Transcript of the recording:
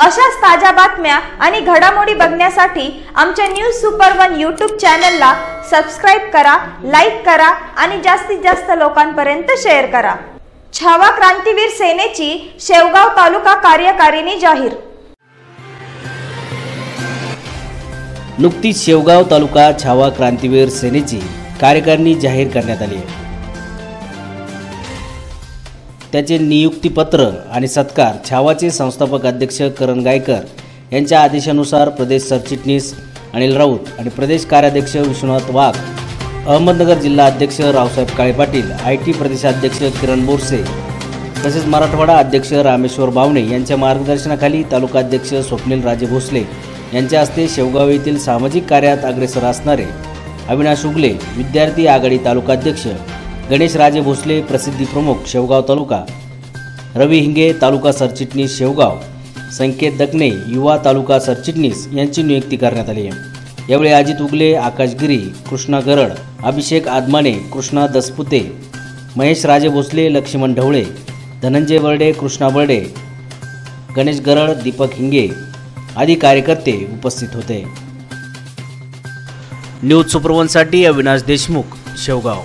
अशाच ताज्या बातम्या आणि घडामोडी बघण्यासाठी आमच्या न्यूज सुपर वन यूट्यूब चॅनलला सबस्क्राईब करा लाईक करा आणि जास्तीत जास्त लोकांपर्यंत शेअर करा. छावा क्रांतीवीर सेनेची शेवगाव तालुका कार्यकारिणी जाहीर. नुकतीच शेवगाव तालुका छावा क्रांतीवीर सेनेची कार्यकारिणी जाहीर करण्यात आली आहे. त्याचे नियुक्तीपत्र आणि सत्कार छावाचे संस्थापक अध्यक्ष करण गायकर यांच्या आदेशानुसार प्रदेश सरचिटणीस अनिल राऊत आणि प्रदेश कार्याध्यक्ष विश्वनाथ वाघ अहमदनगर जिल्हा अध्यक्ष रावसाहेब काळे पाटील आय टी प्रदेशाध्यक्ष किरण बोरसे तसेच मराठवाडा अध्यक्ष रामेश्वर बावणे यांच्या मार्गदर्शनाखाली तालुका अध्यक्ष स्वप्नील राजे भोसले यांच्या हस्ते शेवगाव येथील सामाजिक कार्यात अग्रेसर असणारे अविनाश उगले विद्यार्थी आघाडी तालुकाध्यक्ष गणेश राजे भोसले प्रसिद्धी प्रमुख शेवगाव तालुका. रवी हिंगे तालुका सरचिटणीस शेवगाव. संकेत दकने युवा तालुका सरचिटणीस यांची नियुक्ती करण्यात आली. आहे यावेळी अजित उगले आकाश गिरी कृष्णा गरड अभिषेक आदमाने कृष्णा दसपुते महेश राजे भोसले लक्ष्मण ढवळे धनंजय बर्डे कृष्णा बर्डे गणेश गरड दीपक हिंगे आदी कार्यकर्ते उपस्थित होते. न्यूज सुपरवनसाठी अविनाश देशमुख शेवगाव.